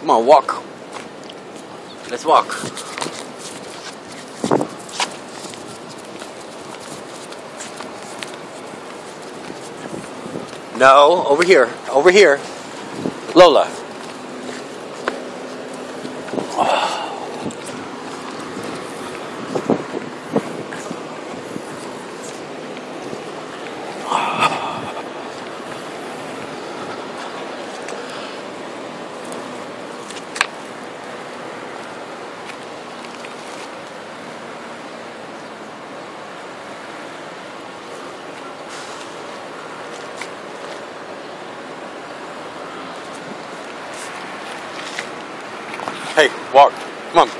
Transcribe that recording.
Come on, walk. Let's walk. No, over here. Over here. Lola. Hey, walk. Come on.